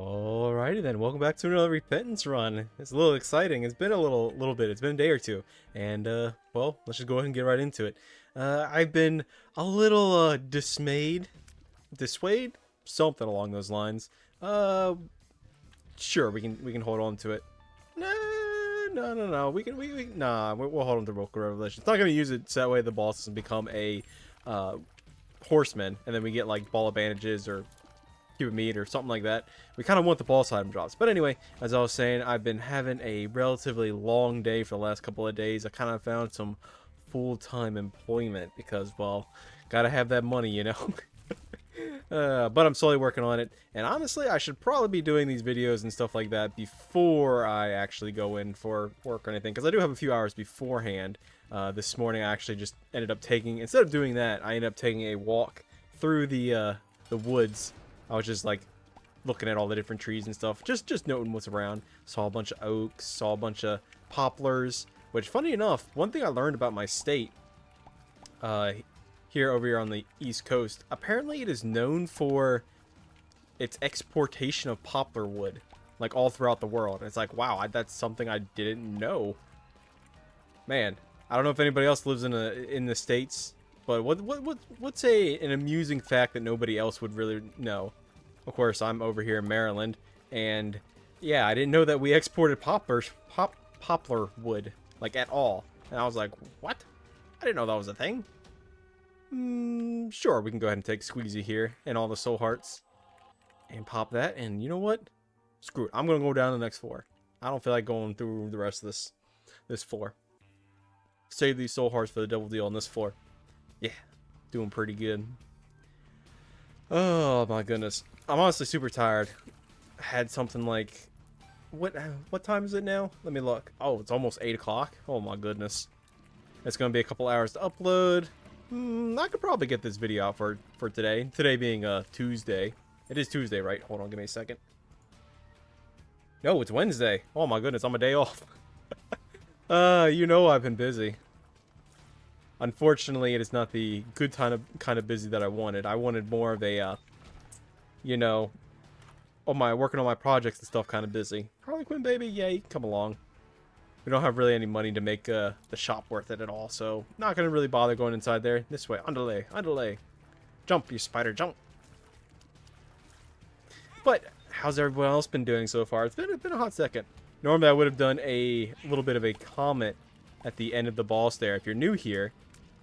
Alrighty then, welcome back to another repentance run. It's a little exciting. It's been a little little bit. It's been a day or two. And uh well, let's just go ahead and get right into it. Uh I've been a little uh dismayed. Dissuade? Something along those lines. Uh sure, we can we can hold on to it. No, no, no, no. We can we, we nah, we- we'll hold on to Book Revelation. It's Not gonna use it so that way the boss doesn't become a uh horseman and then we get like ball of bandages or cube meat or something like that. We kind of want the boss item drops. But anyway, as I was saying, I've been having a relatively long day for the last couple of days. I kind of found some full-time employment because, well, gotta have that money, you know? uh, but I'm slowly working on it. And honestly, I should probably be doing these videos and stuff like that before I actually go in for work or anything. Because I do have a few hours beforehand. Uh, this morning, I actually just ended up taking, instead of doing that, I ended up taking a walk through the, uh, the woods I was just like looking at all the different trees and stuff, just just noting what's around. Saw a bunch of oaks, saw a bunch of poplars. Which, funny enough, one thing I learned about my state, uh, here over here on the east coast, apparently it is known for its exportation of poplar wood, like all throughout the world. It's like, wow, I, that's something I didn't know. Man, I don't know if anybody else lives in a in the states, but what what what what's a an amusing fact that nobody else would really know? Of course, I'm over here in Maryland, and yeah, I didn't know that we exported poplars, pop, poplar wood, like at all. And I was like, what? I didn't know that was a thing. Mm, sure, we can go ahead and take Squeezy here and all the soul hearts, and pop that. And you know what? Screw it. I'm gonna go down the next floor. I don't feel like going through the rest of this this floor. Save these soul hearts for the double deal on this floor. Yeah, doing pretty good. Oh my goodness. I'm honestly super tired. I had something like what what time is it now? Let me look. Oh, it's almost eight o'clock. Oh my goodness. It's gonna be a couple hours to upload. Hmm, I could probably get this video out for for today. Today being uh Tuesday. It is Tuesday, right? Hold on, give me a second. No, it's Wednesday. Oh my goodness, I'm a day off. uh, you know I've been busy. Unfortunately, it is not the good kind of kind of busy that I wanted. I wanted more of a, uh, you know, on my working on my projects and stuff kind of busy. Harley Quinn, baby, yay, come along. We don't have really any money to make uh, the shop worth it at all, so not gonna really bother going inside there. This way, underlay, underlay, jump, you spider, jump. But how's everyone else been doing so far? It's been it's been a hot second. Normally, I would have done a little bit of a comment at the end of the boss there. If you're new here,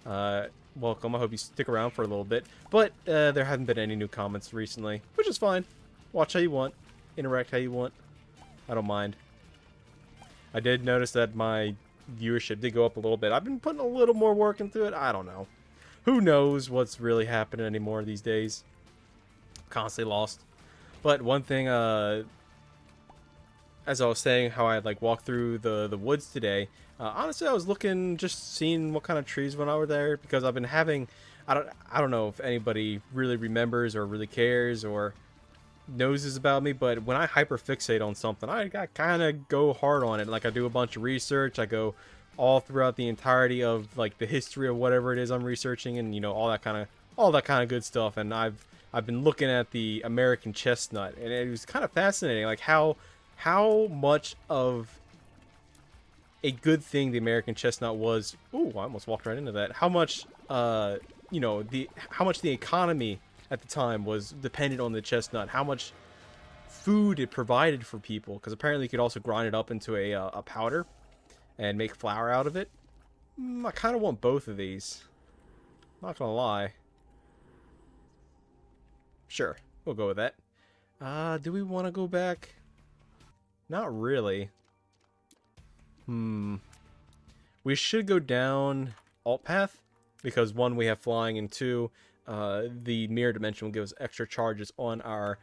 uh, welcome. I hope you stick around for a little bit. But uh, there haven't been any new comments recently, which is fine. Watch how you want. Interact how you want. I don't mind. I did notice that my viewership did go up a little bit. I've been putting a little more work into it. I don't know. Who knows what's really happening anymore these days. Constantly lost. But one thing, uh, as I was saying, how I like walked through the the woods today. Uh, honestly, I was looking, just seeing what kind of trees went over there because I've been having. I don't. I don't know if anybody really remembers or really cares or knows about me, but when I hyperfixate on something, I, I kind of go hard on it. Like I do a bunch of research. I go all throughout the entirety of like the history of whatever it is I'm researching, and you know all that kind of all that kind of good stuff. And I've I've been looking at the American chestnut, and it was kind of fascinating, like how how much of a good thing the American chestnut was. Ooh, I almost walked right into that. How much, uh, you know, the how much the economy at the time was dependent on the chestnut. How much food it provided for people, because apparently you could also grind it up into a uh, a powder and make flour out of it. Mm, I kind of want both of these. Not gonna lie. Sure, we'll go with that. Uh, do we want to go back? Not really. Hmm. We should go down alt path because one we have flying and two uh, the mirror dimension will give us extra charges on our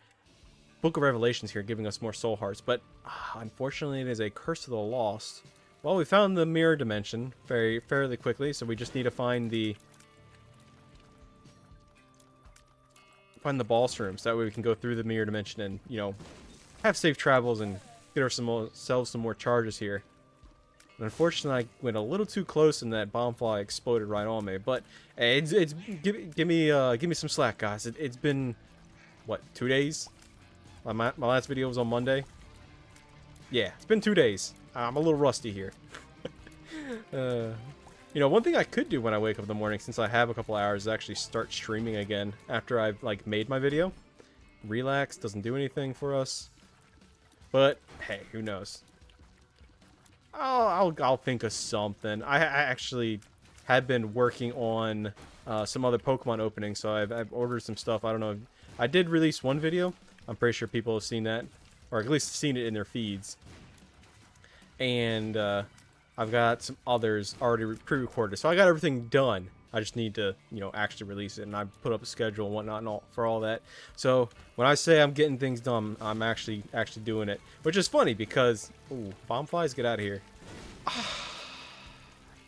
Book of Revelations here, giving us more soul hearts. But uh, unfortunately, it is a curse of the lost. Well, we found the mirror dimension very fairly quickly, so we just need to find the find the boss room, so that way we can go through the mirror dimension and you know have safe travels and get ourselves some more charges here. And unfortunately, I went a little too close, and that bomb fly exploded right on me. But hey, it's, it's give, give me uh, give me some slack, guys. It, it's been what two days? My, my last video was on Monday. Yeah, it's been two days. I'm a little rusty here. uh, you know, one thing I could do when I wake up in the morning, since I have a couple hours, is actually start streaming again after I've, like, made my video. Relax, doesn't do anything for us. But, hey, who knows. I'll, I'll, I'll think of something. I, I actually have been working on uh, some other Pokemon openings, so I've, I've ordered some stuff. I don't know. I did release one video. I'm pretty sure people have seen that, or at least seen it in their feeds. And uh, I've got some others already pre-recorded, so I got everything done. I just need to, you know, actually release it, and I put up a schedule and whatnot and all, for all that. So when I say I'm getting things done, I'm actually actually doing it, which is funny because, ooh, bomb flies, get out of here.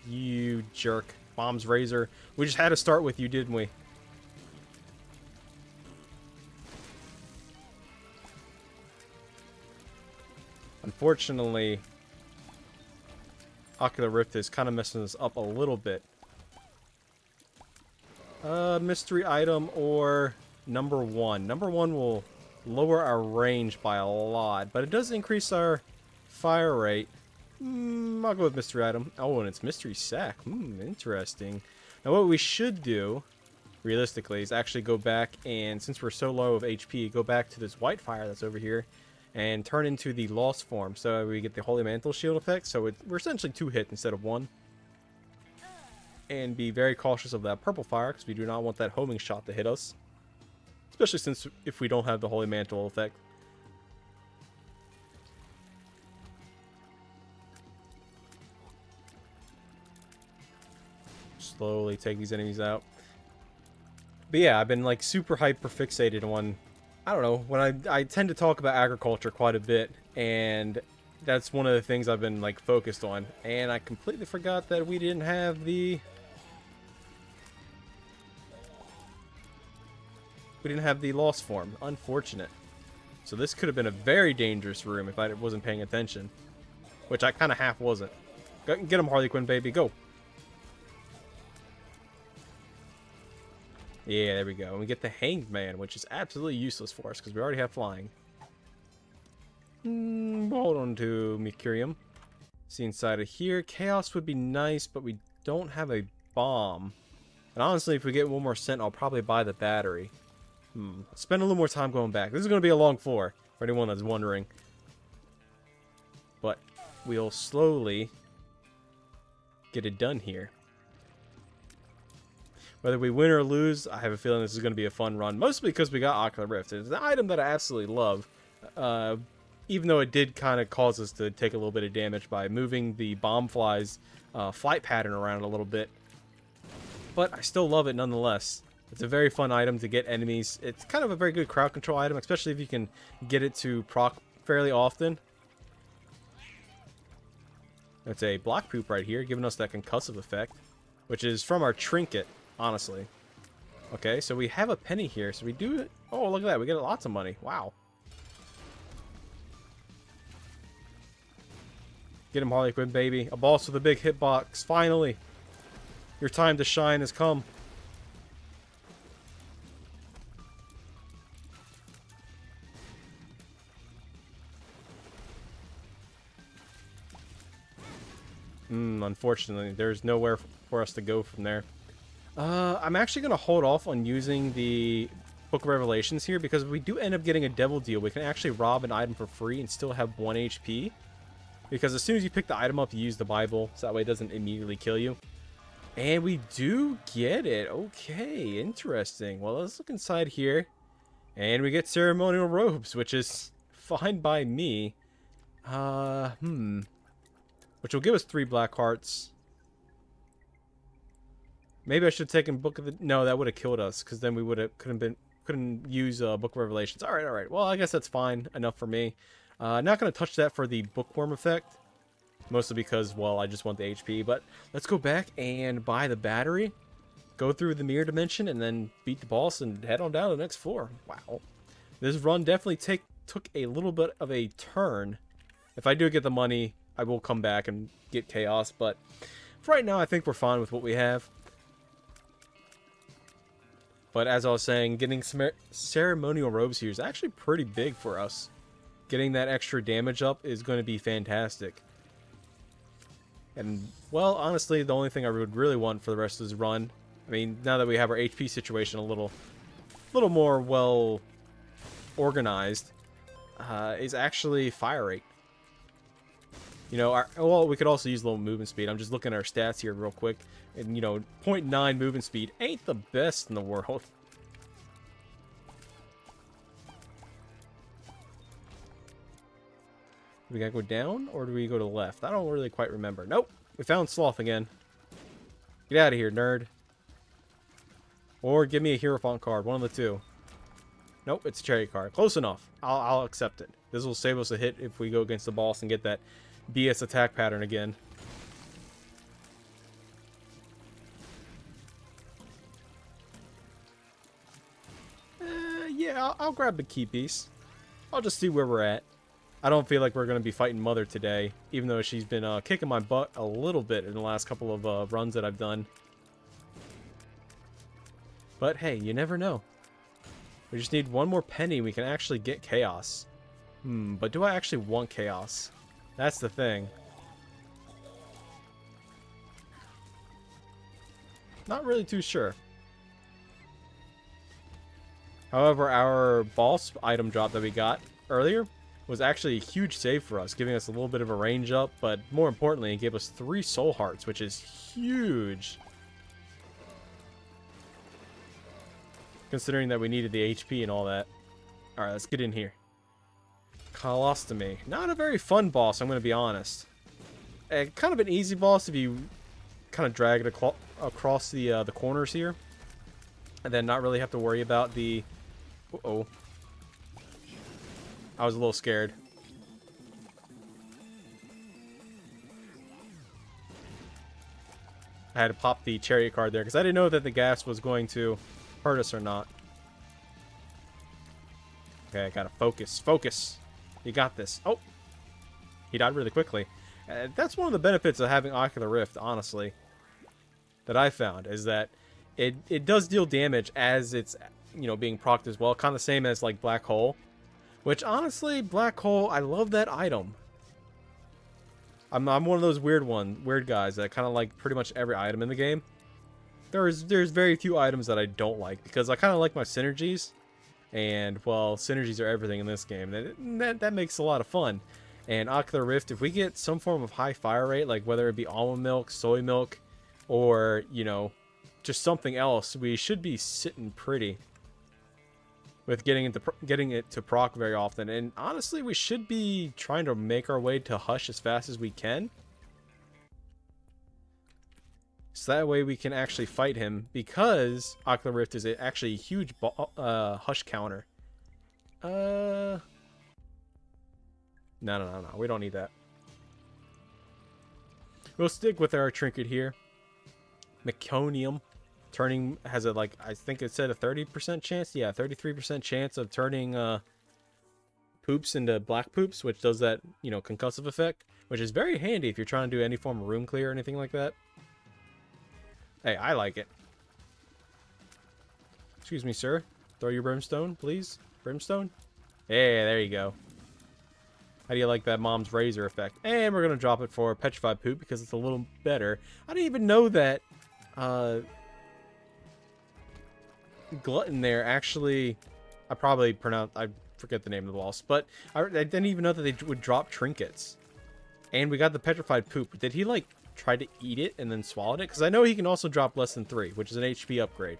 you jerk, Mom's Razor. We just had to start with you, didn't we? Unfortunately, Ocular Rift is kind of messing us up a little bit. Uh, mystery item or number one. Number one will lower our range by a lot, but it does increase our fire rate. Mm, I'll go with mystery item. Oh, and it's mystery sack. Hmm, interesting. Now what we should do, realistically, is actually go back and, since we're so low of HP, go back to this white fire that's over here and turn into the lost form. So we get the Holy Mantle shield effect. So it, we're essentially two hit instead of one and be very cautious of that purple fire because we do not want that homing shot to hit us. Especially since if we don't have the Holy Mantle effect. Slowly take these enemies out. But yeah, I've been like super hyper fixated on, I don't know, when I, I tend to talk about agriculture quite a bit and that's one of the things I've been like focused on. And I completely forgot that we didn't have the we didn't have the lost form. Unfortunate. So this could have been a very dangerous room if I wasn't paying attention. Which I kind of half wasn't. Get him, Harley Quinn, baby. Go. Yeah, there we go. And we get the Hanged Man, which is absolutely useless for us because we already have flying. Mm, hold on to Mercurius. See inside of here. Chaos would be nice, but we don't have a bomb. And honestly, if we get one more cent, I'll probably buy the battery. Hmm. Spend a little more time going back. This is going to be a long four, for anyone that's wondering. But we'll slowly get it done here. Whether we win or lose, I have a feeling this is going to be a fun run. Mostly because we got Ocular Rift. It's an item that I absolutely love. Uh, even though it did kind of cause us to take a little bit of damage by moving the bomb flies uh, flight pattern around a little bit. But I still love it nonetheless. It's a very fun item to get enemies. It's kind of a very good crowd control item, especially if you can get it to proc fairly often. It's a block poop right here, giving us that concussive effect, which is from our trinket, honestly. Okay, so we have a penny here, so we do... Oh, look at that, we get lots of money. Wow. Get him, Harley Quinn, baby. A boss with a big hitbox, finally. Your time to shine has come. Mm, unfortunately, there's nowhere for us to go from there. Uh, I'm actually going to hold off on using the Book of Revelations here because if we do end up getting a devil deal, we can actually rob an item for free and still have 1 HP. Because as soon as you pick the item up, you use the Bible, so that way it doesn't immediately kill you. And we do get it. Okay, interesting. Well, let's look inside here. And we get ceremonial robes, which is fine by me. Uh, hmm. Which will give us three black hearts. Maybe I should have taken Book of the... No, that would have killed us, because then we would have couldn't been couldn't use uh, Book of Revelations. All right, all right. Well, I guess that's fine enough for me. Uh, not going to touch that for the bookworm effect. Mostly because, well, I just want the HP. But let's go back and buy the battery. Go through the mirror dimension and then beat the boss and head on down to the next floor. Wow. This run definitely take took a little bit of a turn. If I do get the money, I will come back and get Chaos, but for right now, I think we're fine with what we have. But as I was saying, getting some ceremonial robes here is actually pretty big for us. Getting that extra damage up is going to be fantastic. And, well, honestly, the only thing I would really want for the rest of this run, I mean, now that we have our HP situation a little, little more well organized, uh, is actually fire rate. You know, our, well, we could also use a little movement speed. I'm just looking at our stats here real quick. And, you know, 0.9 movement speed ain't the best in the world. Do we gotta go down, or do we go to the left? I don't really quite remember. Nope, we found Sloth again. Get out of here, nerd. Or give me a Hierophant card, one of the two. Nope, it's a Chariot card. Close enough. I'll, I'll accept it. This will save us a hit if we go against the boss and get that BS attack pattern again. Uh, yeah, I'll, I'll grab the key piece. I'll just see where we're at. I don't feel like we're going to be fighting Mother today, even though she's been uh, kicking my butt a little bit in the last couple of uh, runs that I've done. But hey, you never know. We just need one more penny we can actually get Chaos. Hmm, but do I actually want Chaos? That's the thing. Not really too sure. However, our boss item drop that we got earlier was actually a huge save for us, giving us a little bit of a range up, but more importantly, it gave us three soul hearts, which is huge. Considering that we needed the HP and all that. Alright, let's get in here. Colostomia. Not a very fun boss, I'm going to be honest. Uh, kind of an easy boss if you kind of drag it across the uh, the corners here. And then not really have to worry about the... Uh oh I was a little scared. I had to pop the chariot card there because I didn't know that the gas was going to hurt us or not. Okay, I gotta focus. Focus! You got this. Oh! He died really quickly. Uh, that's one of the benefits of having Ocular Rift, honestly, that I found, is that it, it does deal damage as it's, you know, being procced as well. Kind of the same as, like, Black Hole. Which, honestly, Black Hole, I love that item. I'm, I'm one of those weird one, weird guys that kind of like pretty much every item in the game. There's there's very few items that I don't like because I kind of like my synergies, and well, synergies are everything in this game. That, that that makes a lot of fun. And Ocular Rift, if we get some form of high fire rate, like whether it be almond milk, soy milk, or you know, just something else, we should be sitting pretty with getting into getting it to proc very often. And honestly, we should be trying to make our way to Hush as fast as we can. So that way we can actually fight him because Ocular Rift is actually a huge uh, Hush counter. Uh, no, no, no, no. We don't need that. We'll stick with our trinket here. Meconium turning has a like I think it said a 30% chance. Yeah, 33% chance of turning uh poops into black poops, which does that, you know, concussive effect, which is very handy if you're trying to do any form of room clear or anything like that. Hey, I like it. Excuse me, sir. Throw your brimstone, please. Brimstone? Hey, there you go. How do you like that mom's razor effect? And we're going to drop it for petrified poop because it's a little better. I didn't even know that uh, glutton there actually I probably pronounce I forget the name of the boss, but I, I, didn't even know that they would drop trinkets. And we got the petrified poop. Did he like try to eat it and then swallowed it? Because I know he can also drop less than three, which is an HP upgrade,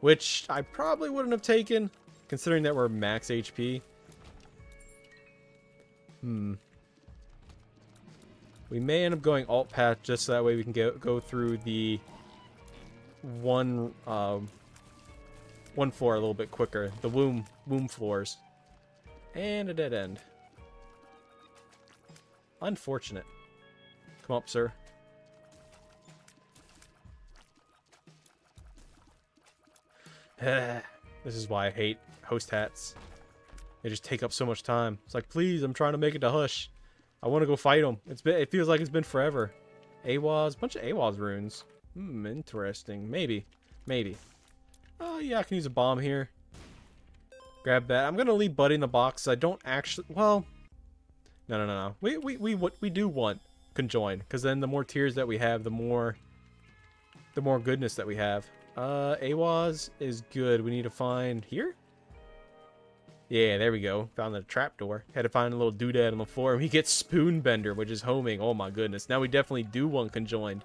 which I probably wouldn't have taken considering that we're max HP. Hmm. We may end up going alt path just so that way we can go go through the one um, one floor a little bit quicker. The womb womb floors. And a dead end. Unfortunate. Come up, sir. this is why I hate host hats. They just take up so much time. It's like, please, I'm trying to make it to Hush. I want to go fight them. It's been, it feels like it's been forever. Ehwaz, bunch of Ehwaz runes. Hmm, interesting. Maybe. Maybe. Oh, yeah, I can use a bomb here. Grab that. I'm going to leave Buddy in the box. I don't actually... Well... No, no, no, no. We, we, we, we, we do want conjoin. Because then the more tears that we have, the more... The more goodness that we have. Uh, Ehwaz is good. We need to find... Here? Yeah, there we go. Found the trapdoor. Had to find a little doodad on the floor. We get Spoonbender, which is homing. Oh my goodness. Now we definitely do want conjoined.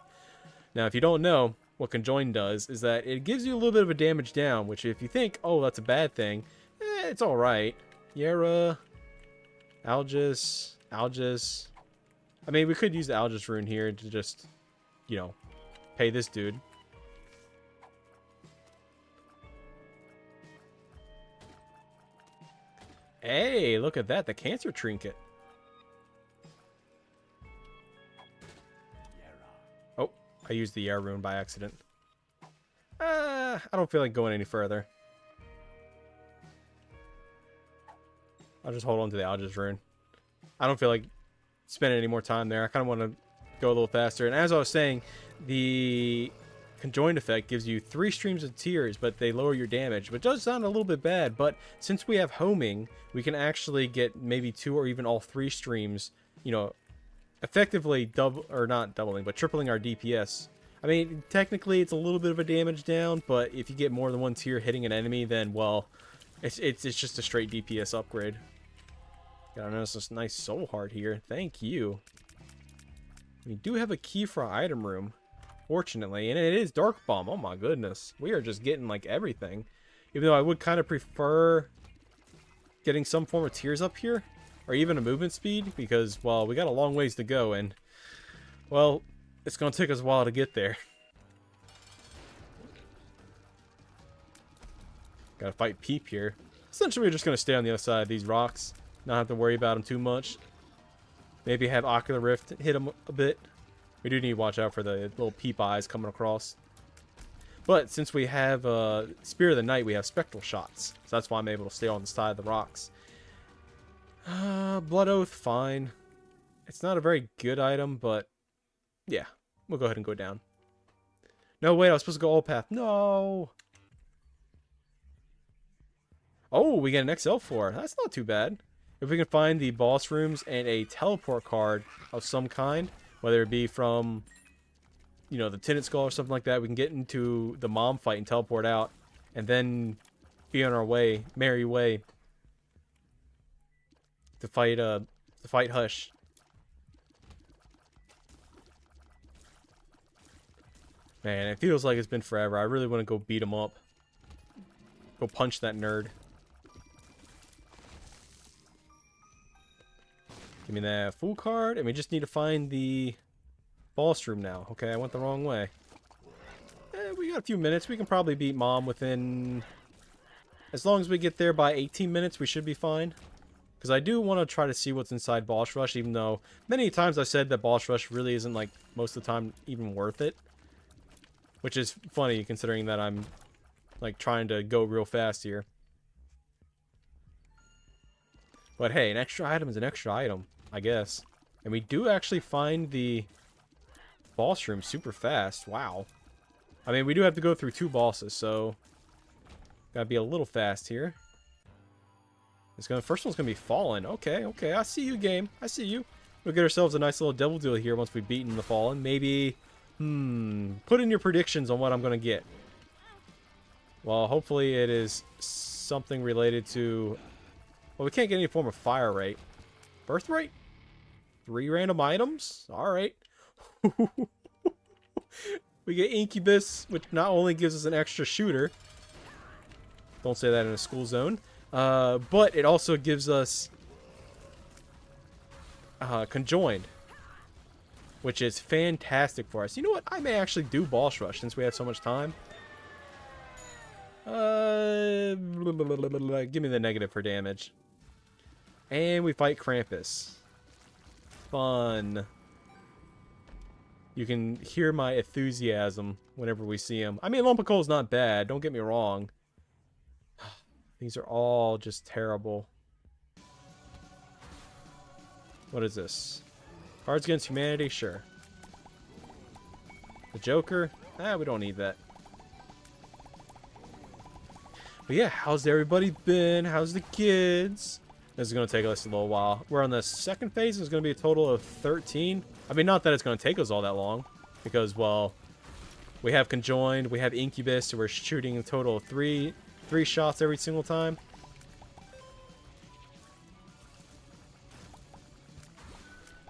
Now, if you don't know, what Conjoined does is that it gives you a little bit of a damage down, which if you think, oh, that's a bad thing, eh, it's alright. Jera, Algiz, Algiz. I mean, we could use the Algiz rune here to just, you know, pay this dude. Hey, look at that, the cancer trinket. Oh, I used the air rune by accident. Uh, I don't feel like going any further. I'll just hold on to the Algiz rune. I don't feel like spending any more time there. I kind of want to go a little faster. And as I was saying, the conjoined effect gives you three streams of tears, but they lower your damage, which does sound a little bit bad. But since we have homing, we can actually get maybe two or even all three streams, you know, effectively double or not doubling, but tripling our DPS. I mean, technically it's a little bit of a damage down, but if you get more than one tier hitting an enemy, then well, it's it's, it's just a straight DPS upgrade. Got a nice, nice soul heart here. Thank you. We do have a key for our item room fortunately. And it is Dark Bomb. Oh my goodness. We are just getting like everything. Even though I would kind of prefer getting some form of tears up here. Or even a movement speed. Because, well, we got a long ways to go. And, well, it's going to take us a while to get there. Gotta fight Peep here. Essentially, we're just going to stay on the other side of these rocks. Not have to worry about them too much. Maybe have Ocular Rift hit them a bit. We do need to watch out for the little peep eyes coming across. But since we have uh, Spirit of the Night, we have Spectral Shots. So that's why I'm able to stay on the side of the rocks. Uh, Blood Oath, fine. It's not a very good item, but yeah. We'll go ahead and go down. No, wait, I was supposed to go all path. No! Oh, we get an XL floor. That's not too bad. If we can find the boss rooms and a teleport card of some kind, whether it be from, you know, the Tinted Skull or something like that. We can get into the mom fight and teleport out, and then be on our way, merry way, to fight, uh, to fight Hush. Man, it feels like it's been forever. I really want to go beat him up. Go punch that nerd. Me that Fool card, and we just need to find the boss room now. Okay, I went the wrong way. Eh, we got a few minutes. We can probably beat Mom within... As long as we get there by 18 minutes, we should be fine. Because I do want to try to see what's inside Boss Rush, even though many times I've said that Boss Rush really isn't, like, most of the time even worth it. Which is funny, considering that I'm, like, trying to go real fast here. But hey, an extra item is an extra item. I guess. And we do actually find the boss room super fast. Wow. I mean, we do have to go through two bosses, so... Gotta be a little fast here. It's gonna first one's gonna be Fallen. Okay, okay, I see you, game. I see you. We'll get ourselves a nice little devil deal here once we've beaten the Fallen. Maybe, hmm, put in your predictions on what I'm gonna get. Well, hopefully it is something related to... Well, we can't get any form of fire rate. Birthright? Three random items? Alright. we get Incubus, which not only gives us an extra shooter. Don't say that in a school zone. Uh, but it also gives us uh, Conjoined. Which is fantastic for us. You know what? I may actually do Boss Rush since we have so much time. Uh, give me the negative for damage. And we fight Krampus fun. You can hear my enthusiasm whenever we see him. I mean, lump is not bad. Don't get me wrong. These are all just terrible. What is this? Cards Against Humanity? Sure. The Joker? Ah, we don't need that. But yeah, how's everybody been? How's the kids? This is going to take us a little while. We're on the second phase. It's going to be a total of 13. I mean, not that it's going to take us all that long. Because, well, we have Conjoined. We have Incubus. So we're shooting a total of three, three shots every single time.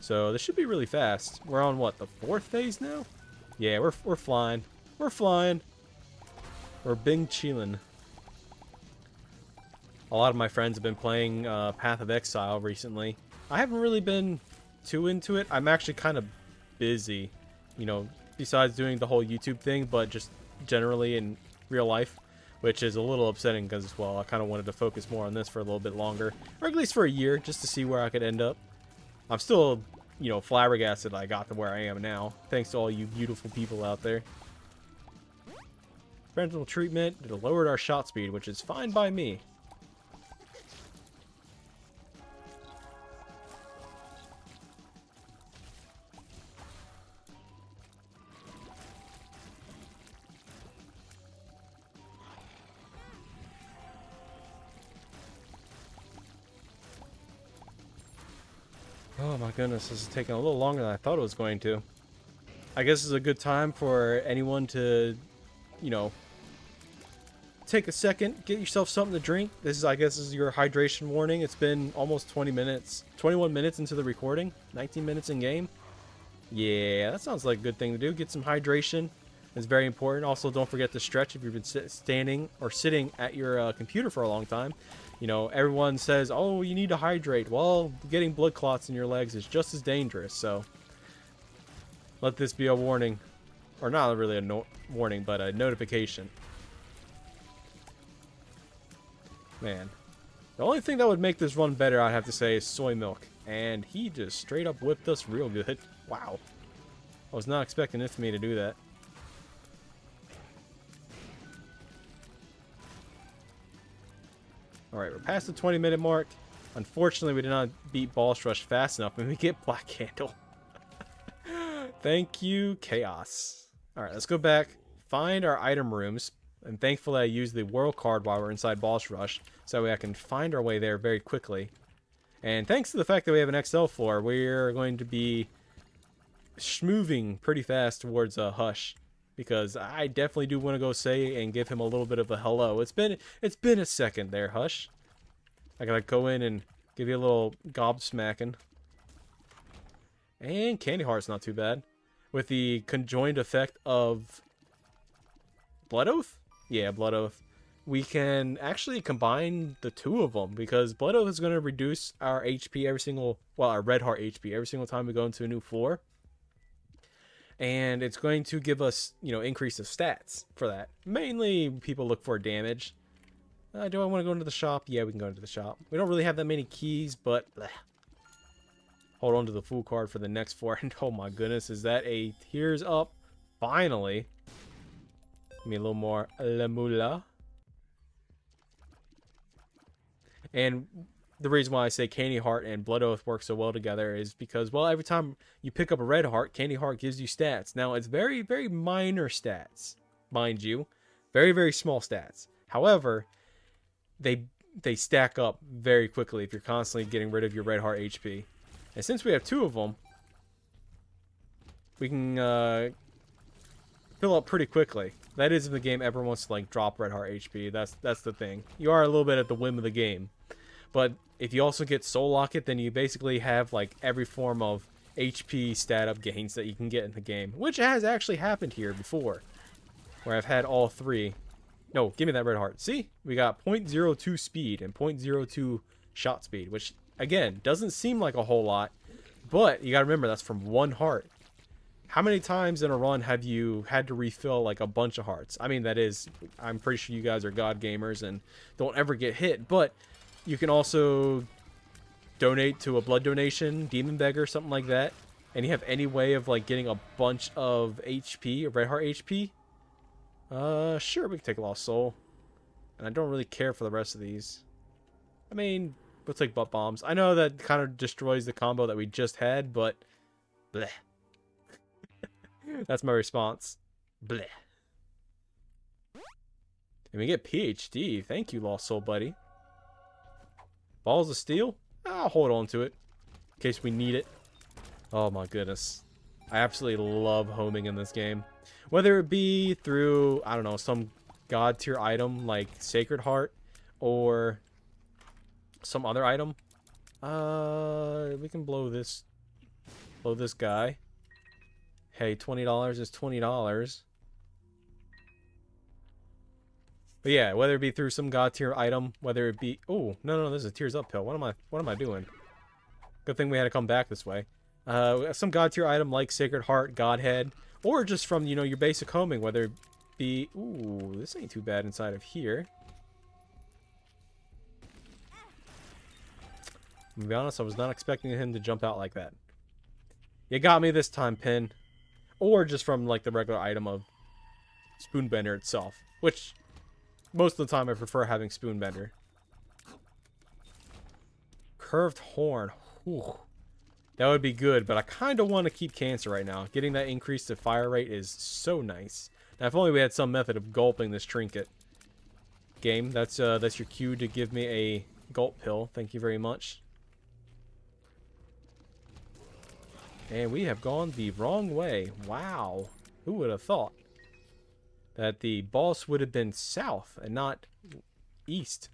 So this should be really fast. We're on, what, the fourth phase now? Yeah, we're, we're flying. We're flying. We're Bing chillin'. A lot of my friends have been playing uh, Path of Exile recently. I haven't really been too into it. I'm actually kind of busy, you know, besides doing the whole YouTube thing, but just generally in real life, which is a little upsetting because, well, I kind of wanted to focus more on this for a little bit longer, or at least for a year, just to see where I could end up. I'm still, you know, flabbergasted I got to where I am now, thanks to all you beautiful people out there. Parental treatment, it lowered our shot speed, which is fine by me. Oh my goodness, this is taking a little longer than I thought it was going to. I guess is a good time for anyone to, you know, take a second, get yourself something to drink. This is, I guess, is your hydration warning. It's been almost 20 minutes, 21 minutes into the recording, 19 minutes in game. Yeah, that sounds like a good thing to do. Get some hydration. It's very important. Also, don't forget to stretch if you've been standing or sitting at your uh, computer for a long time. You know, everyone says, oh, you need to hydrate. Well, getting blood clots in your legs is just as dangerous, so let this be a warning. Or not really a no warning, but a notification. Man. The only thing that would make this run better, I'd have to say, is soy milk. And he just straight up whipped us real good. Wow. I was not expecting this me to do that. Alright, we're past the 20 minute mark. Unfortunately, we did not beat Boss Rush fast enough, and we get Black Candle. Thank you, Chaos. Alright, let's go back, find our item rooms, and thankfully I used the World card while we're inside Boss Rush, so I can find our way there very quickly. And thanks to the fact that we have an XL floor, we're going to be schmoving pretty fast towards a uh, Hush because I definitely do want to go say and give him a little bit of a hello. It's been it's been a second there, Hush. I gotta go in and give you a little gobsmacking. And Candy Heart's not too bad. With the conjoined effect of Blood Oath? Yeah, Blood Oath. We can actually combine the two of them because Blood Oath is going to reduce our HP every single, well, our Red Heart HP every single time we go into a new floor and it's going to give us, you know, increase of stats for that. Mainly, people look for damage. Uh, do I want to go into the shop? Yeah, we can go into the shop. We don't really have that many keys, but bleh. hold on to the Fool card for the next four. And oh my goodness, is that a tears up? Finally. Give me a little more Lamula. And the reason why I say Candy Heart and Blood Oath work so well together is because, well, every time you pick up a Red Heart, Candy Heart gives you stats. Now, it's very, very minor stats, mind you. Very, very small stats. However, they they stack up very quickly if you're constantly getting rid of your Red Heart HP. And since we have two of them, we can uh, fill up pretty quickly. That is if the game ever wants to like drop Red Heart HP. That's that's the thing. You are a little bit at the whim of the game. But if you also get Soul Locket, then you basically have like every form of HP stat up gains that you can get in the game, which has actually happened here before, where I've had all three. No, give me that red heart. See, we got 0.02 speed and 0.02 shot speed, which again doesn't seem like a whole lot, but you gotta remember that's from one heart. How many times in a run have you had to refill like a bunch of hearts? I mean, that is, I'm pretty sure you guys are god gamers and don't ever get hit, but you can also donate to a blood donation, demon beggar, something like that. And you have any way of like getting a bunch of HP, red heart HP? Uh, sure, we can take a lost soul. And I don't really care for the rest of these. I mean, we'll take butt bombs. I know that kind of destroys the combo that we just had, but bleh. That's my response. Bleh. And we get PhD. Thank you, Lost Soul Buddy. Balls of Steel? I'll hold on to it. In case we need it. Oh my goodness. I absolutely love homing in this game. Whether it be through, I don't know, some god tier item like Sacred Heart or some other item. Uh, we can blow this, blow this guy. Hey, $20 is $20. But yeah, whether it be through some god tier item, whether it be... Oh, no, no, this is a tears up pill. What am I, what am I doing? Good thing we had to come back this way. Uh, some god tier item like Sacred Heart, Godhead, or just from, you know, your basic homing, whether it be... Ooh, this ain't too bad inside of here. To be honest, I was not expecting him to jump out like that. You got me this time, Pin. Or just from, like, the regular item of Spoonbender itself. Which, most of the time I prefer having spoon Spoonbender. Curved Horn. That would be good, but I kind of want to keep Cancer right now. Getting that increase to fire rate is so nice. Now, if only we had some method of gulping this trinket. Game, that's uh, that's your cue to give me a gulp pill. Thank you very much. And we have gone the wrong way. Wow. Who would have thought? That the boss would have been south and not east.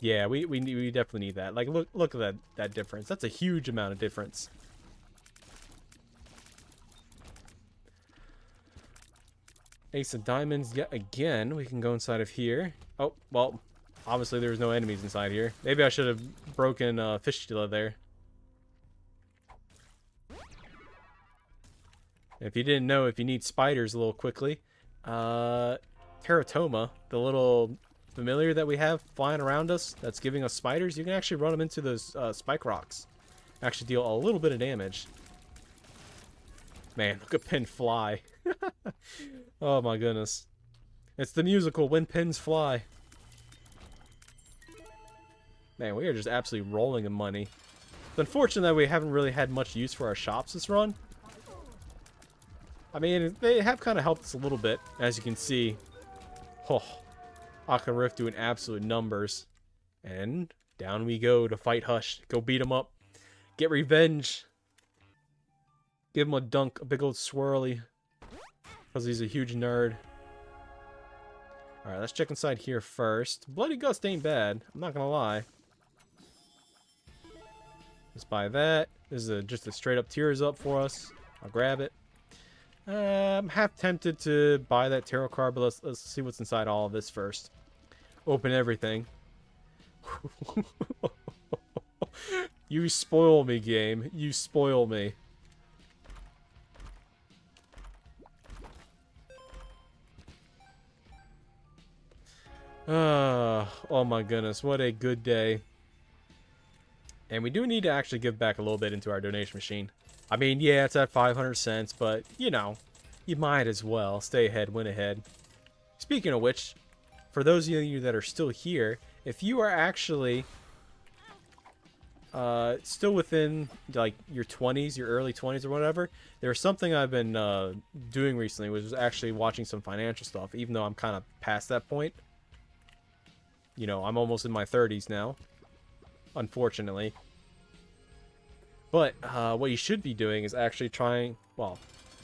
Yeah, we, we, we definitely need that. Like, look look at that, that difference. That's a huge amount of difference. Ace of Diamonds yet again. We can go inside of here. Oh, well, obviously there's no enemies inside here. Maybe I should have broken uh, Fistula there. If you didn't know, if you need spiders a little quickly, uh, Teratoma, the little familiar that we have flying around us that's giving us spiders, you can actually run them into those uh, spike rocks. Actually deal a little bit of damage. Man, look at Pin fly. oh my goodness. It's the musical When Pins Fly. Man, we are just absolutely rolling in money. It's unfortunate that we haven't really had much use for our shops this run. I mean, they have kind of helped us a little bit, as you can see. Oh, Rift doing absolute numbers. And down we go to fight Hush. Go beat him up. Get revenge. Give him a dunk, a big old swirly. Because he's a huge nerd. Alright, let's check inside here first. Bloody Gust ain't bad. I'm not gonna lie. Let's buy that. This is a, just a straight up tears up for us. I'll grab it. Uh, I'm half tempted to buy that tarot card, but let's, let's see what's inside all of this first. Open everything. you spoil me, game. You spoil me. Uh, oh my goodness, what a good day. And we do need to actually give back a little bit into our donation machine. I mean, yeah, it's at 500 cents, but, you know, you might as well stay ahead, win ahead. Speaking of which, for those of you that are still here, if you are actually uh, still within like your 20s, your early 20s or whatever, there's something I've been uh, doing recently, which was actually watching some financial stuff, even though I'm kind of past that point. You know, I'm almost in my 30s now, unfortunately. But uh, what you should be doing is actually trying, well,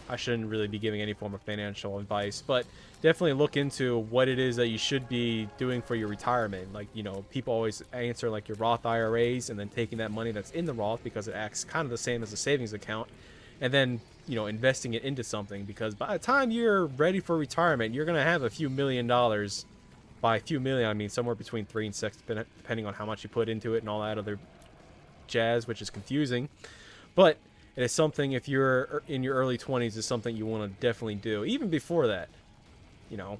I shouldn't really be giving any form of financial advice, but definitely look into what it is that you should be doing for your retirement. Like, you know, people always answer like your Roth IRAs and then taking that money that's in the Roth because it acts kind of the same as a savings account and then, you know, investing it into something because by the time you're ready for retirement, you're going to have a few million dollars. By a few million, I mean somewhere between three and six, depending on how much you put into it and all that other jazz, which is confusing. But it is something, if you're er, in your early 20s, is something you want to definitely do. Even before that, you know,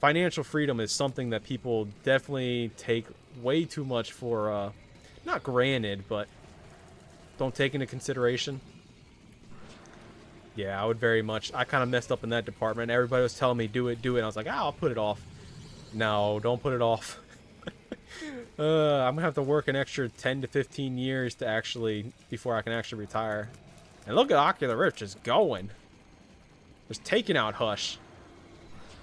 financial freedom is something that people definitely take way too much for, uh, not granted, but don't take into consideration. Yeah, I would very much. I kind of messed up in that department. Everybody was telling me, do it, do it. I was like, ah, I'll put it off. No, don't put it off. Uh, I'm gonna have to work an extra 10 to 15 years to actually before I can actually retire. And look at Ocular Rift just going. Just taking out Hush.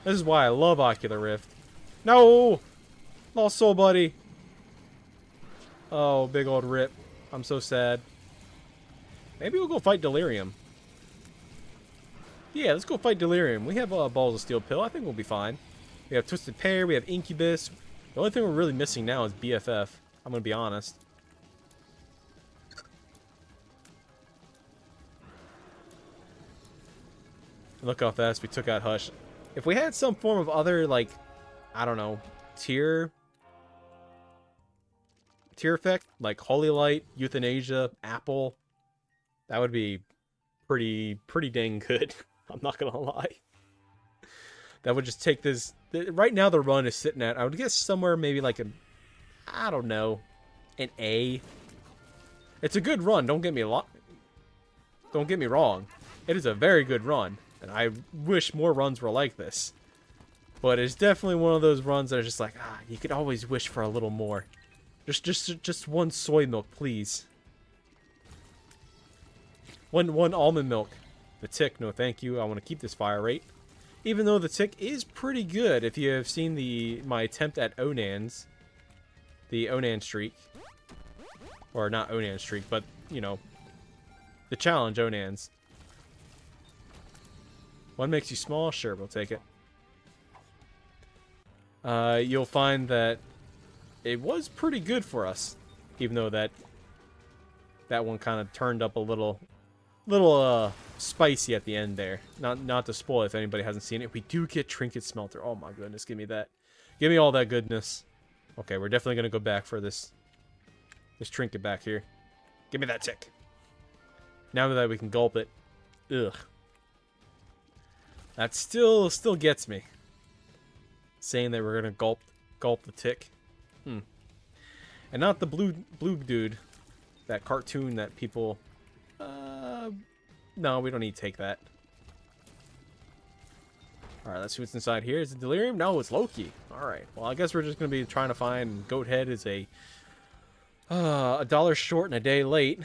This is why I love Ocular Rift. No! Lost soul buddy. Oh, big old rip. I'm so sad. Maybe we'll go fight Delirium. Yeah, let's go fight Delirium. We have uh, Balls of Steel Pill. I think we'll be fine. We have Twisted Pair. We have Incubus. The only thing we're really missing now is BFF. I'm going to be honest. Look how fast we took out Hush. If we had some form of other, like, I don't know, tear tear effect, like Holy Light, Euthanasia, Apple, that would be pretty, pretty dang good. I'm not gonna lie. That would just take this... Right now the run is sitting at, I would guess somewhere maybe like an, I don't know, an A. It's a good run, don't get me a lot. Don't get me wrong. It is a very good run, and I wish more runs were like this. But it's definitely one of those runs that are just like, ah, you could always wish for a little more. Just, just, just one soy milk, please. One, one almond milk. The tick, no thank you. I want to keep this fire rate. Even though the tick is pretty good, if you have seen the my attempt at Onans, the Onan streak, or not Onan streak, but you know, the challenge Onans. One makes you small, sure, we'll take it. Uh, you'll find that it was pretty good for us, even though that that one kind of turned up a little, little uh, spicy at the end there. Not not to spoil if anybody hasn't seen it. We do get Trinket Smelter. Oh my goodness, give me that. Give me all that goodness. Okay, we're definitely gonna go back for this this trinket back here. Give me that tick. Now that we can gulp it. Ugh. That still still gets me. Saying that we're gonna gulp gulp the tick. Hmm. And not the blue blue dude. That cartoon that people no, we don't need to take that. Alright, let's see what's inside here. Is it Delirium? No, it's Loki. Alright, well, I guess we're just going to be trying to find Goat Head is a uh, a dollar short and a day late.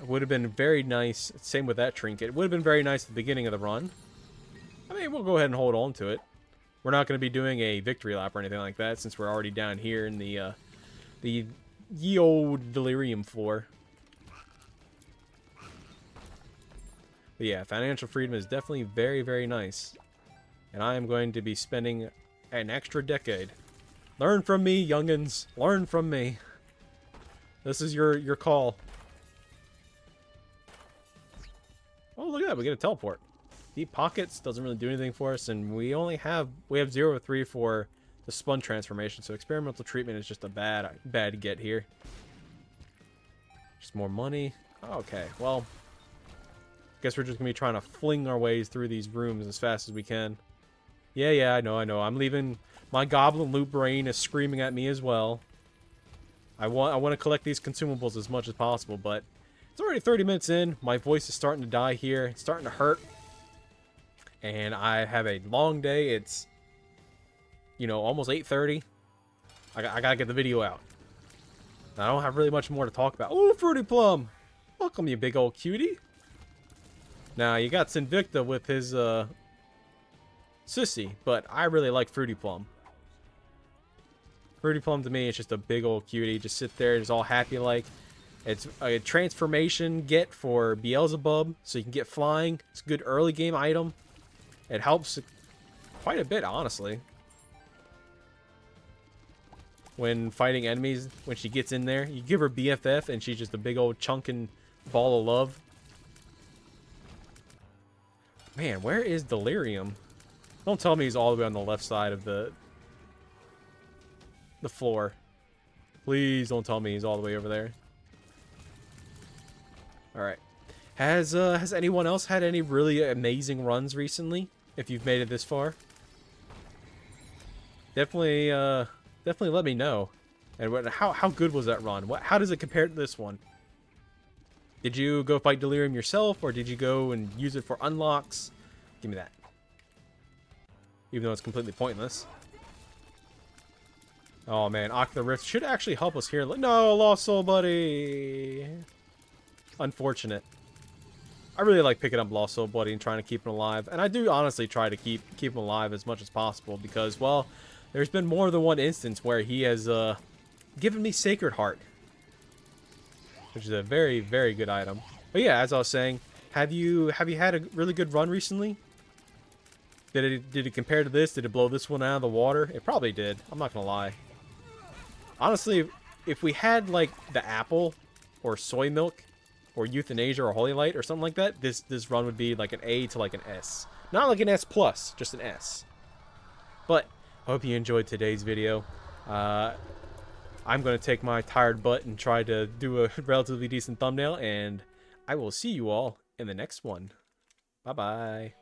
It would have been very nice. Same with that trinket. It would have been very nice at the beginning of the run. I mean, we'll go ahead and hold on to it. We're not going to be doing a victory lap or anything like that since we're already down here in the uh, the ye old delirium floor. But yeah, financial freedom is definitely very, very nice. And I am going to be spending an extra decade. Learn from me, youngins. Learn from me. This is your, your call. Oh, look at that. We get a teleport. Deep Pockets doesn't really do anything for us, and we only have... We have 0 3 for the spun transformation, so experimental treatment is just a bad, bad get here. Just more money. Okay, well, I guess we're just gonna be trying to fling our ways through these rooms as fast as we can. Yeah, yeah, I know, I know. I'm leaving. My goblin loot brain is screaming at me as well. I want I want to collect these consumables as much as possible, but it's already 30 minutes in. My voice is starting to die here. It's starting to hurt. And I have a long day. It's, you know, almost 8.30. I, I gotta get the video out. I don't have really much more to talk about. Oh, Fruity Plum! Welcome, you big old cutie. Now, you got Sinvicta with his, uh, Sissy, but I really like Fruity Plum. Fruity Plum to me is just a big old cutie. Just sit there, just all happy like. It's a transformation get for Beelzebub, so you can get flying. It's a good early game item. It helps quite a bit, honestly. When fighting enemies, when she gets in there, you give her BFF and she's just a big old chunking ball of love. Man, where is Delirium? Don't tell me he's all the way on the left side of the the floor. Please don't tell me he's all the way over there. Alright. Has uh has anyone else had any really amazing runs recently? If you've made it this far? Definitely uh definitely let me know. And how how good was that run? What how does it compare to this one? Did you go fight Delirium yourself, or did you go and use it for unlocks? Give me that. Even though it's completely pointless. Oh man, Ocular Rift should actually help us here. No, lost soul buddy. Unfortunate. I really like picking up Lost Soul Buddy and trying to keep him alive. And I do honestly try to keep keep him alive as much as possible because, well, there's been more than one instance where he has uh, given me Sacred Heart. Which is a very, very good item. But yeah, as I was saying, have you have you had a really good run recently? Did it did it compare to this? Did it blow this one out of the water? It probably did. I'm not gonna lie. Honestly, if we had like the apple or soy milk or euthanasia or holy light or something like that, this this run would be like an A to like an S. Not like an S plus, just an S. But I hope you enjoyed today's video. Uh, I'm going to take my tired butt and try to do a relatively decent thumbnail, and I will see you all in the next one. Bye-bye.